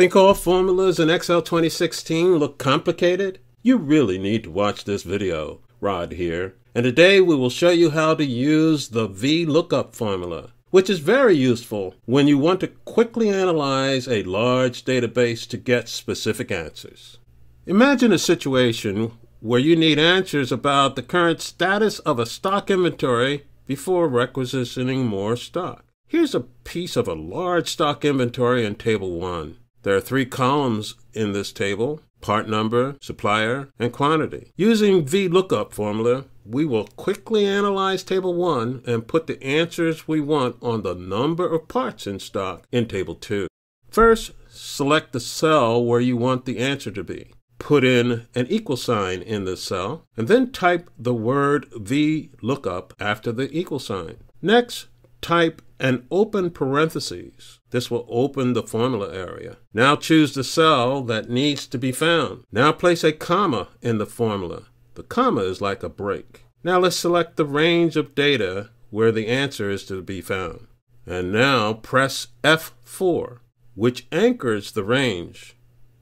Think all formulas in Excel 2016 look complicated? You really need to watch this video. Rod here. And today we will show you how to use the VLOOKUP formula, which is very useful when you want to quickly analyze a large database to get specific answers. Imagine a situation where you need answers about the current status of a stock inventory before requisitioning more stock. Here's a piece of a large stock inventory in Table 1. There are three columns in this table, part number, supplier, and quantity. Using VLOOKUP formula, we will quickly analyze Table 1 and put the answers we want on the number of parts in stock in Table 2. First, select the cell where you want the answer to be. Put in an equal sign in the cell, and then type the word VLOOKUP after the equal sign. Next, type an open parentheses. This will open the formula area. Now choose the cell that needs to be found. Now place a comma in the formula. The comma is like a break. Now let's select the range of data where the answer is to be found. And now press F4, which anchors the range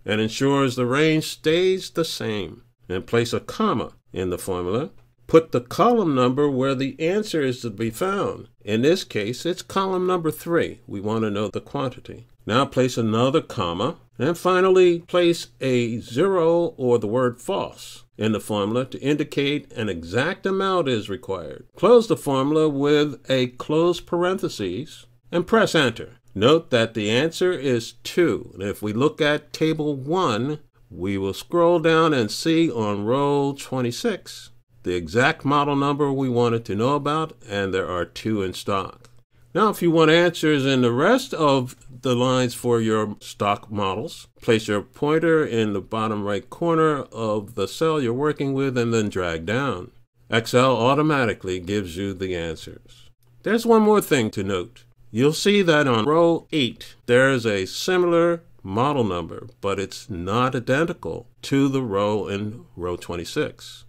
and ensures the range stays the same. And place a comma in the formula Put the column number where the answer is to be found. In this case, it's column number 3. We want to know the quantity. Now place another comma, and finally place a zero or the word false in the formula to indicate an exact amount is required. Close the formula with a close parentheses and press enter. Note that the answer is 2. And if we look at table 1, we will scroll down and see on row 26 the exact model number we wanted to know about, and there are two in stock. Now, if you want answers in the rest of the lines for your stock models, place your pointer in the bottom right corner of the cell you're working with and then drag down. Excel automatically gives you the answers. There's one more thing to note. You'll see that on row 8, there's a similar model number, but it's not identical to the row in row 26.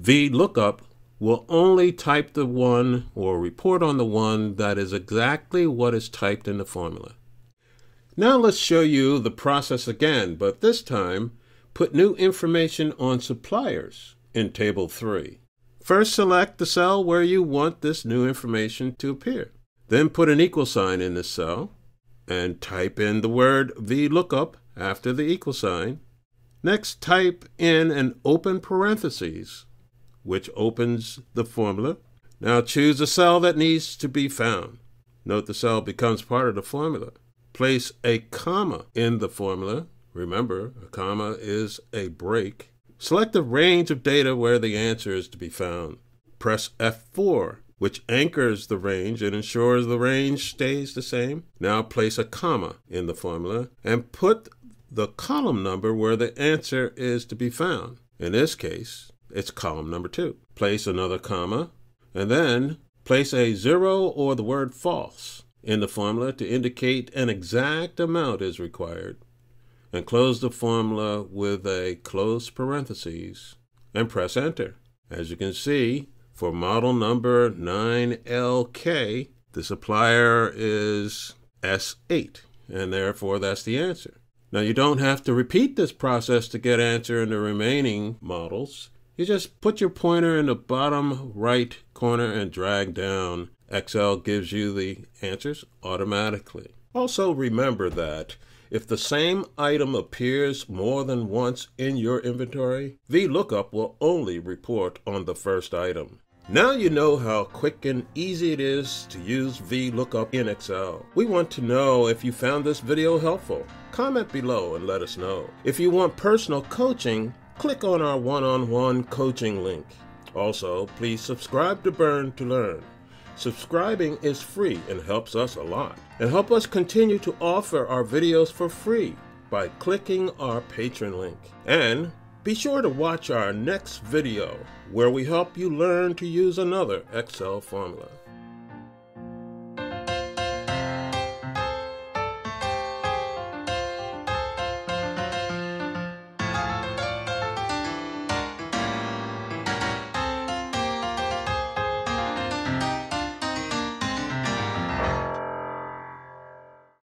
VLOOKUP will only type the one or report on the one that is exactly what is typed in the formula. Now let's show you the process again, but this time put new information on suppliers in Table 3. First select the cell where you want this new information to appear. Then put an equal sign in the cell and type in the word VLOOKUP after the equal sign. Next type in an open parentheses which opens the formula. Now choose a cell that needs to be found. Note the cell becomes part of the formula. Place a comma in the formula. Remember, a comma is a break. Select the range of data where the answer is to be found. Press F4, which anchors the range and ensures the range stays the same. Now place a comma in the formula and put the column number where the answer is to be found. In this case, it's column number two. Place another comma, and then place a zero or the word false in the formula to indicate an exact amount is required. And close the formula with a close parentheses and press enter. As you can see, for model number 9LK, the supplier is S8, and therefore that's the answer. Now you don't have to repeat this process to get answer in the remaining models. You just put your pointer in the bottom right corner and drag down. Excel gives you the answers automatically. Also remember that if the same item appears more than once in your inventory, VLOOKUP will only report on the first item. Now you know how quick and easy it is to use VLOOKUP in Excel. We want to know if you found this video helpful. Comment below and let us know. If you want personal coaching, click on our one-on-one coaching link. Also, please subscribe to Burn to Learn. Subscribing is free and helps us a lot. And help us continue to offer our videos for free by clicking our Patreon link. And be sure to watch our next video where we help you learn to use another Excel formula.